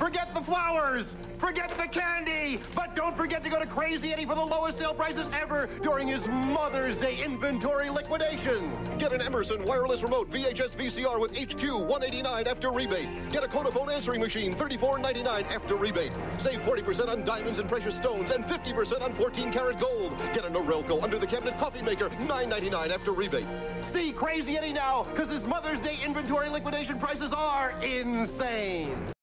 Forget the flowers. Forget the candy. But don't forget to go to Crazy Eddie for the lowest sale prices ever during his Mother's Day inventory liquidation. Get an Emerson wireless remote VHS VCR with HQ 189 after rebate. Get a Code-A-Phone answering machine 34.99 after rebate. Save 40% on diamonds and precious stones and 50% on 14 karat gold. Get a Norelco under the cabinet coffee maker 9.99 after rebate. See Crazy Eddie now, because his Mother's Day inventory liquidation prices are insane.